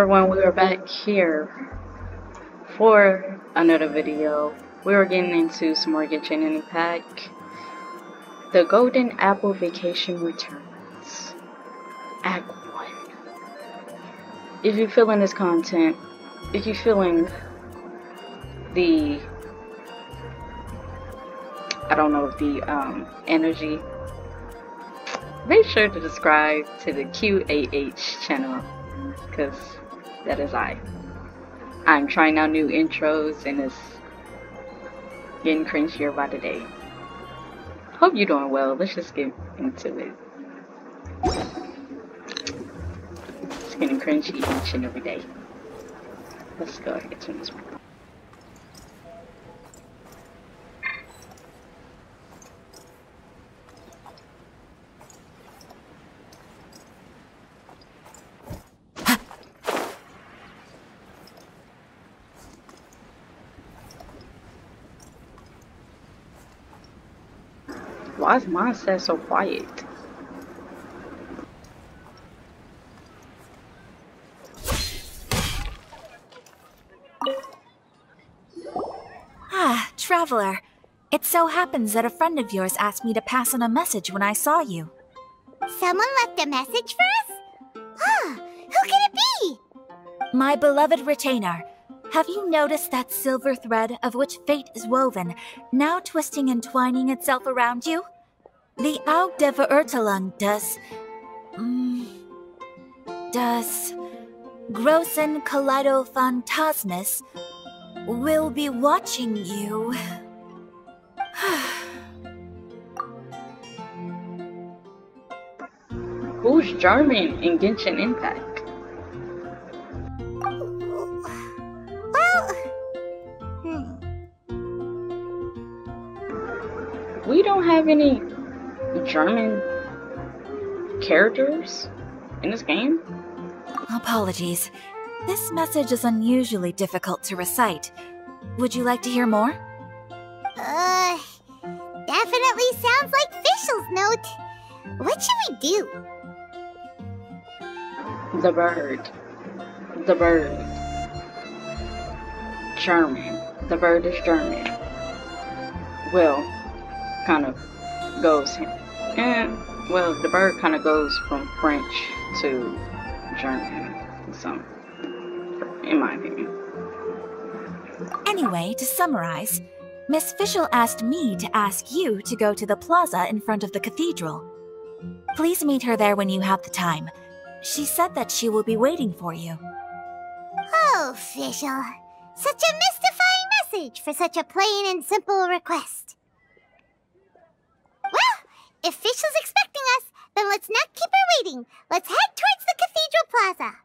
everyone, we were back here for another video. We were getting into some more Genshin Impact. The Golden Apple Vacation returns. Act 1. If you're feeling this content, if you're feeling the I don't know the um, energy make sure to subscribe to the QAH channel because that is I. I'm trying out new intros and it's getting cringier by the day. Hope you're doing well. Let's just get into it. It's getting cringy each and every day. Let's go ahead and turn this one. Why is my set so quiet? Ah, Traveler. It so happens that a friend of yours asked me to pass on a message when I saw you. Someone left a message for us? Ah, who can it be? My beloved retainer, have you noticed that silver thread of which fate is woven, now twisting and twining itself around you? The Aug de Verurtelung does. Mm, does. Grossen Kaleidophantasmus will be watching you. Who's German in Genshin Impact? Well, hmm. We don't have any German characters in this game. Apologies. This message is unusually difficult to recite. Would you like to hear more? Uh, definitely sounds like Fischl's note. What should we do? The bird. The bird. German. The bird is German. Well, kind of goes and well, the bird kind of goes from French to German. So, in my opinion. Anyway, to summarize, Miss Fischl asked me to ask you to go to the plaza in front of the cathedral. Please meet her there when you have the time. She said that she will be waiting for you. Oh, Fischl. Such a mystifying message for such a plain and simple request. If Fischl's expecting us, then let's not keep her waiting. Let's head towards the Cathedral Plaza.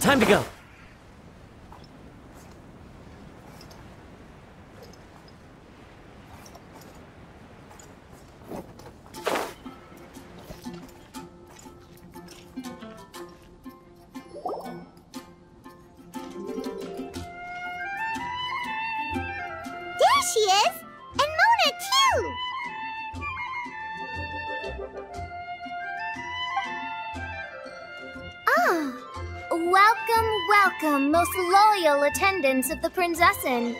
Time to go. Attendants of the Prinzessin.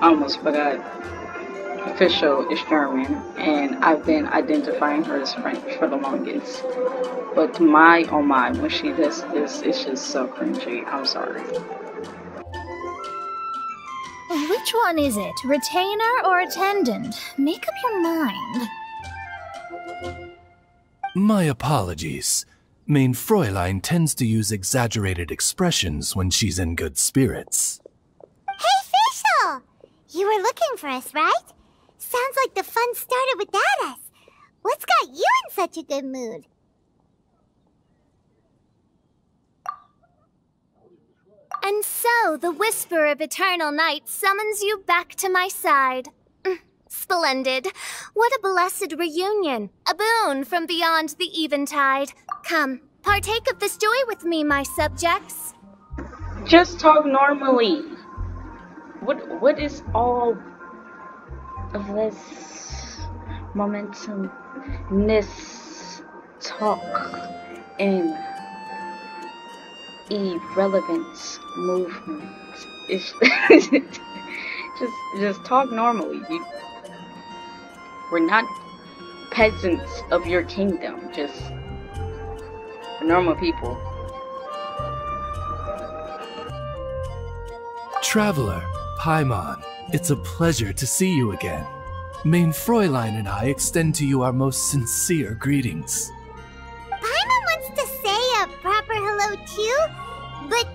I almost forgot. Official is German, and I've been identifying her as French for the longest. But my oh my, when she does this, it's just so cringy. I'm sorry. Which one is it, retainer or attendant? Make up your mind. My apologies. Mein Fräulein tends to use exaggerated expressions when she's in good spirits. Hey, Fischl! You were looking for us, right? Sounds like the fun started without us. What's got you in such a good mood? And so, the whisper of eternal night summons you back to my side. Mm, Splendid. What a blessed reunion. A boon from beyond the eventide. Come, partake of this joy with me, my subjects. Just talk normally. What what is all of this momentumness talk and irrelevant movement? It's just just talk normally. You, we're not peasants of your kingdom. Just normal people. Traveler, Paimon, it's a pleasure to see you again. Mein Fräulein and I extend to you our most sincere greetings. But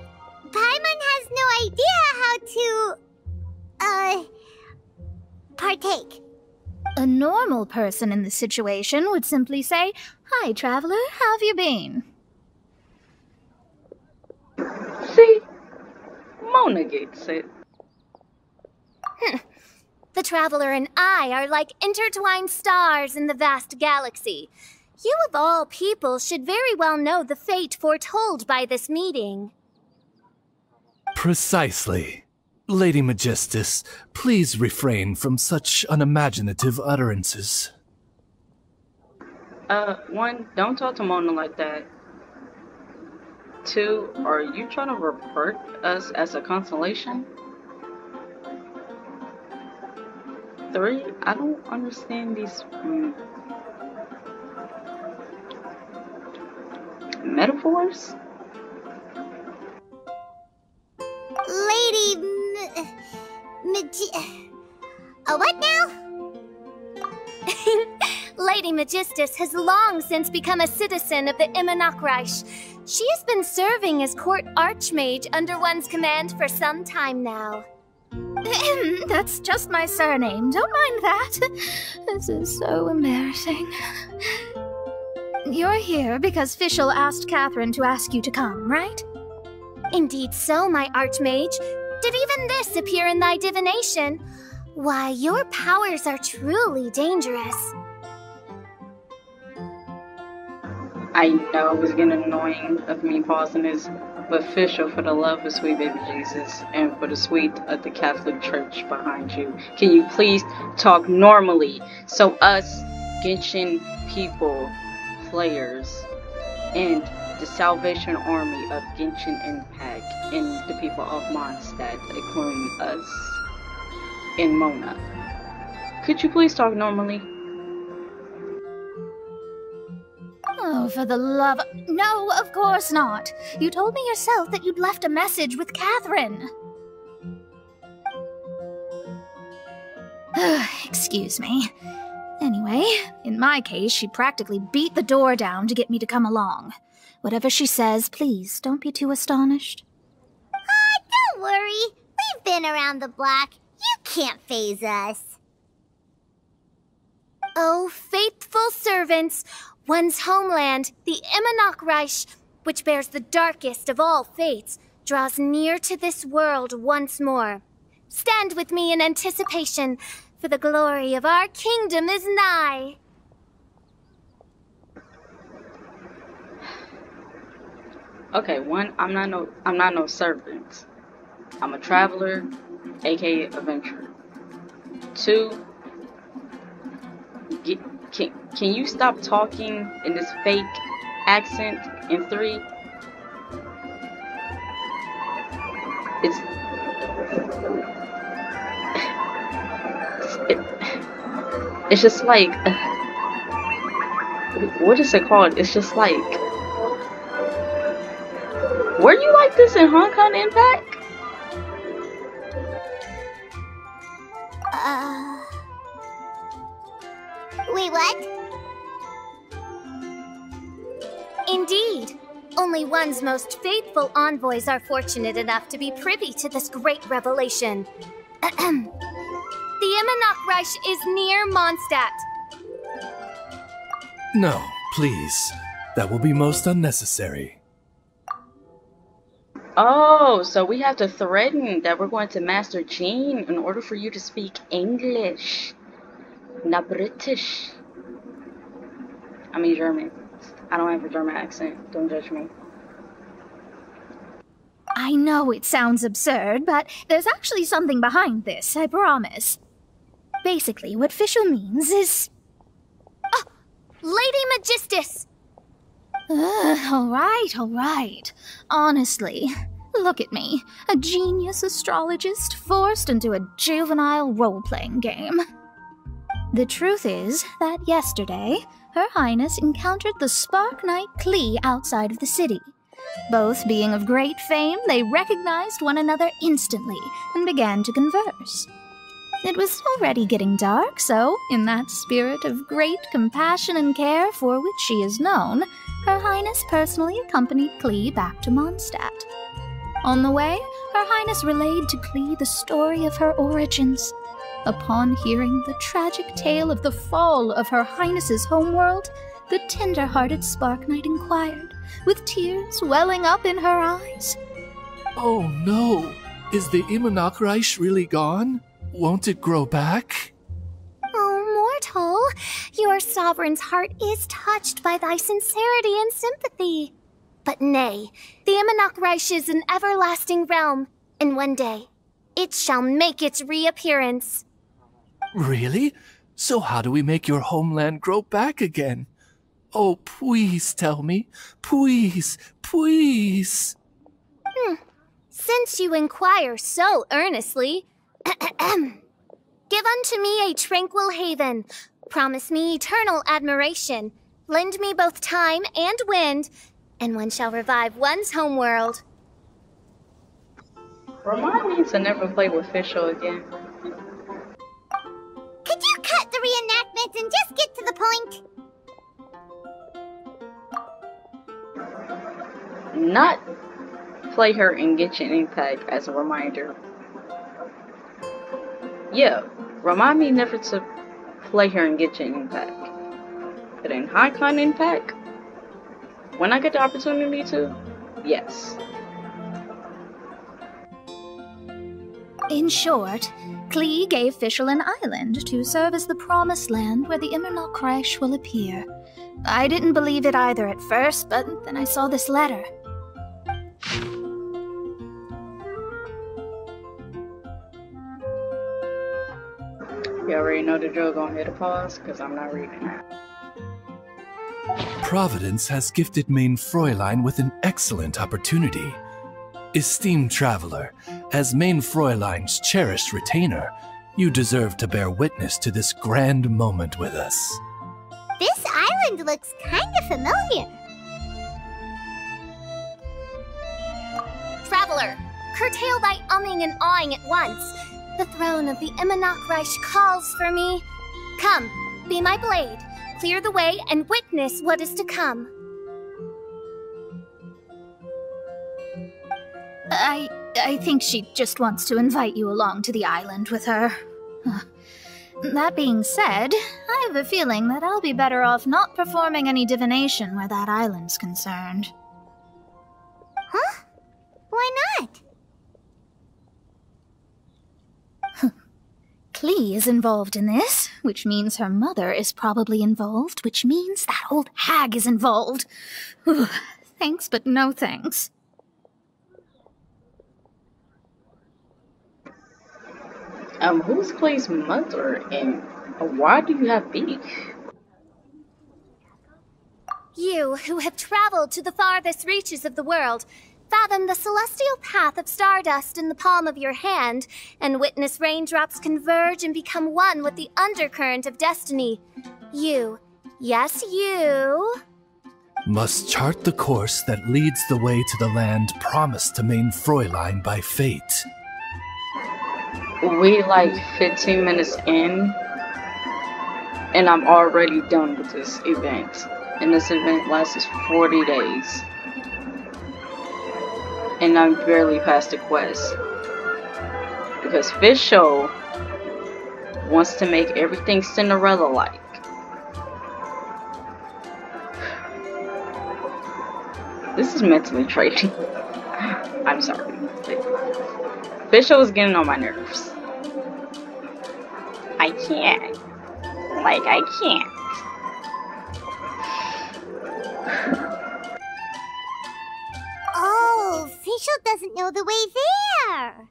Paimon has no idea how to, uh, partake. A normal person in this situation would simply say, Hi, traveler, how have you been? See, Mona gets it. The Traveler and I are like intertwined stars in the vast galaxy. You, of all people, should very well know the fate foretold by this meeting. Precisely. Lady Megistus, please refrain from such unimaginative utterances. Uh, one, don't talk to Mona like that. Two, are you trying to revert us as a constellation? Three, I don't understand these mm, metaphors. Magi- uh, what now? Lady Megistus has long since become a citizen of the Immernachtreich. She has been serving as court archmage under one's command for some time now. That's just my surname. Don't mind that. This is so embarrassing. You're here because Fischl asked Catherine to ask you to come, right? Indeed so, my archmage. Did even this appear in thy divination? Why, your powers are truly dangerous. I know it was getting annoying of me pausing this, but Fischl, for the love of sweet baby Jesus and for the sweet of the Catholic Church behind you, can you please talk normally so us Genshin people, players, and the Salvation Army of Genshin Impact and the people of Mondstadt, including us and Mona. Could you please talk normally? Oh, for the love. No, of course not. You told me yourself that you'd left a message with Catherine. Excuse me. Anyway, in my case, she practically beat the door down to get me to come along. Whatever she says, please don't be too astonished. Ah, don't worry. We've been around the block. You can't phase us. Oh, faithful servants, one's homeland, the Immernachtreich, which bears the darkest of all fates, draws near to this world once more. Stand with me in anticipation, for the glory of our kingdom is nigh. Okay, one, I'm not no I'm not no servant. I'm a traveler, aka adventurer. Two, get, can can you stop talking in this fake accent? And three, it's it's just like what is it called? It's just like were you like this in Honkai Impact? Uh. Wait, what? Indeed. Only one's most faithful envoys are fortunate enough to be privy to this great revelation. the Imanok is near Mondstadt. No, please. That will be most unnecessary. Oh, so we have to threaten that we're going to master Jean in order for you to speak English, not British. I mean German. I don't have a German accent. Don't judge me. I know it sounds absurd, but there's actually something behind this, I promise. Basically, what Fischl means is... Oh, Lady Megistus! Alright, alright. Honestly, look at me. A genius astrologist forced into a juvenile role-playing game. The truth is that yesterday, Her Highness encountered the Spark Knight Klee outside of the city. Both being of great fame, they recognized one another instantly and began to converse. It was already getting dark, so, in that spirit of great compassion and care for which she is known, Her Highness personally accompanied Klee back to Mondstadt. On the way, Her Highness relayed to Klee the story of her origins. Upon hearing the tragic tale of the fall of Her Highness's homeworld, the tender hearted Spark Knight inquired, with tears welling up in her eyes. Oh no! Is the Immernachtreich really gone? Won't it grow back? Oh, mortal, your sovereign's heart is touched by thy sincerity and sympathy. But nay, the Immernachtreich is an everlasting realm, and one day it shall make its reappearance. Really? So how do we make your homeland grow back again? Oh, please tell me. Please, please. Hmm. Since you inquire so earnestly, give unto me a tranquil haven. Promise me eternal admiration. Lend me both time and wind, and one shall revive one's homeworld. Remind me to never play with Fischl again. Could you cut the reenactments and just get to the point? Not play her in Genshin Impact as a reminder. Yeah, remind me never to play her in Genshin Impact. But in Honkai Impact, when I get the opportunity to, yes. In short, Klee gave Fischl an island to serve as the promised land where the Immernachtreich will appear. I didn't believe it either at first, but then I saw this letter. You already know the drill, gonna hit a pause, because I'm not reading. Providence has gifted Mein Fräulein with an excellent opportunity. Esteemed traveler, as Mein Fräulein's cherished retainer, you deserve to bear witness to this grand moment with us. This island looks kinda familiar. Traveler, curtail thy umming and awing at once. The throne of the Immernachtreich calls for me. Come, be my blade, clear the way, and witness what is to come. I I think she just wants to invite you along to the island with her. That being said, I have a feeling that I'll be better off not performing any divination where that island's concerned. Huh? Why not? Klee is involved in this, which means her mother is probably involved, which means that old hag is involved. Whew, thanks, but no thanks. Um, who's Klee's mother, and why do you have beef? You, who have traveled to the farthest reaches of the world, fathom the celestial path of stardust in the palm of your hand, and witness raindrops converge and become one with the undercurrent of destiny. You, yes, you, Must chart the course that leads the way to the land promised to Mein Fräulein by fate. We like 15 minutes in, and I'm already done with this event. And this event lasts 40 days. And I'm barely past the quest. Because Fischl wants to make everything Cinderella-like. This is mentally draining. I'm sorry. Bishop is getting on my nerves. I can't. Like, I can't. Doesn't know the way there.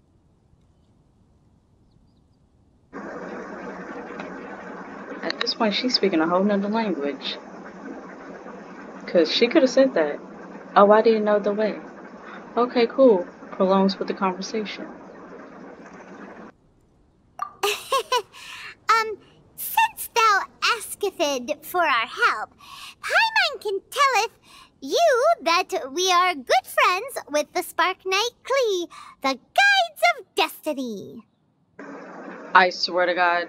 At this point, she's speaking a whole nother language. Because she could have said that. Oh, I didn't know the way. Okay, cool. Prolongs with the conversation. um, since thou asketh for our help, Paimon can telleth you that we are good friends with the Spark Knight Klee, the Guides of Destiny. I swear to God,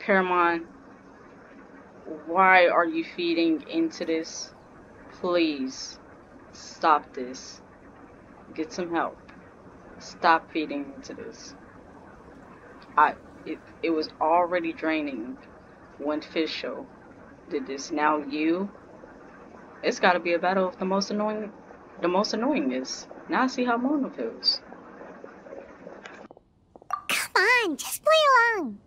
Paimon, why are you feeding into this? Please, stop this. Get some help. Stop feeding into this. I it, it was already draining when Fischl did this. Now you it's gotta be a battle of the most annoying the most annoying is. Now I see how Mona feels. Come on, just play along.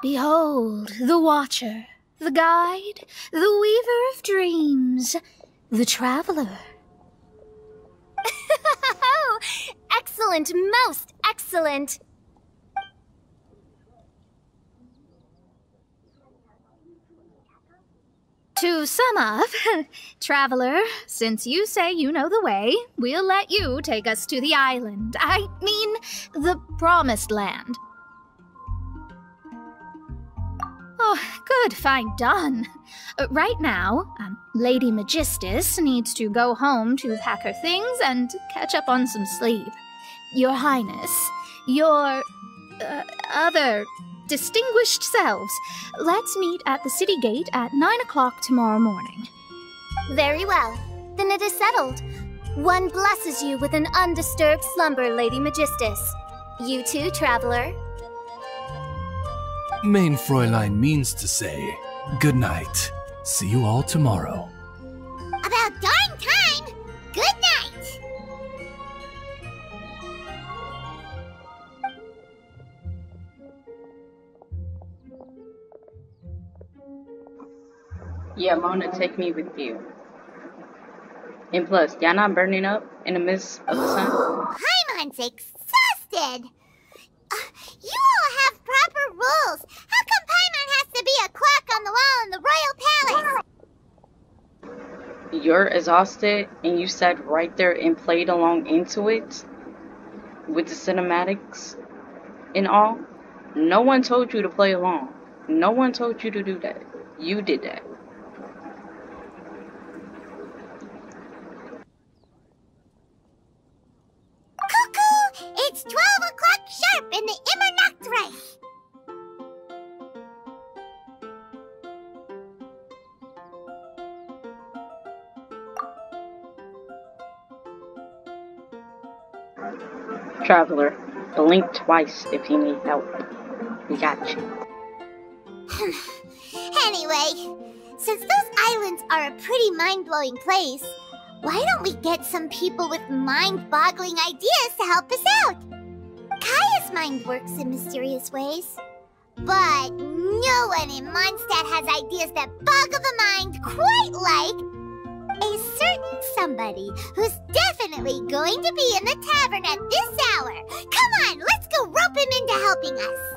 Behold, the Watcher, the Guide, the Weaver of Dreams, the Traveler. excellent, most excellent. To sum up, Traveler, since you say you know the way, we'll let you take us to the island. I mean, the Promised Land. Oh, good, fine, done. Uh, right now, um, Lady Megistus needs to go home to pack her things and catch up on some sleep. Your Highness, your uh, other distinguished selves, let's meet at the city gate at nine o'clock tomorrow morning. Very well. Then it is settled. One blesses you with an undisturbed slumber, Lady Megistus. You too, traveler. Mein Fräulein means to say, good night. See you all tomorrow. About darn time! Yeah, Mona, take me with you. And plus, y'all not burning up in the midst of the sun? Paimon's exhausted! Uh, you all have proper rules. How come Paimon has to be a clock on the wall in the royal palace? You're exhausted and you sat right there and played along into it with the cinematics and all. No one told you to play along. No one told you to do that. You did that. In! Traveler, blink twice if you need help. We got you. Anyway, since those islands are a pretty mind-blowing place, why don't we get some people with mind-boggling ideas to help us out? Mind works in mysterious ways. But no one in Mondstadt has ideas that boggle the mind quite like a certain somebody who's definitely going to be in the tavern at this hour. Come on, let's go rope him into helping us.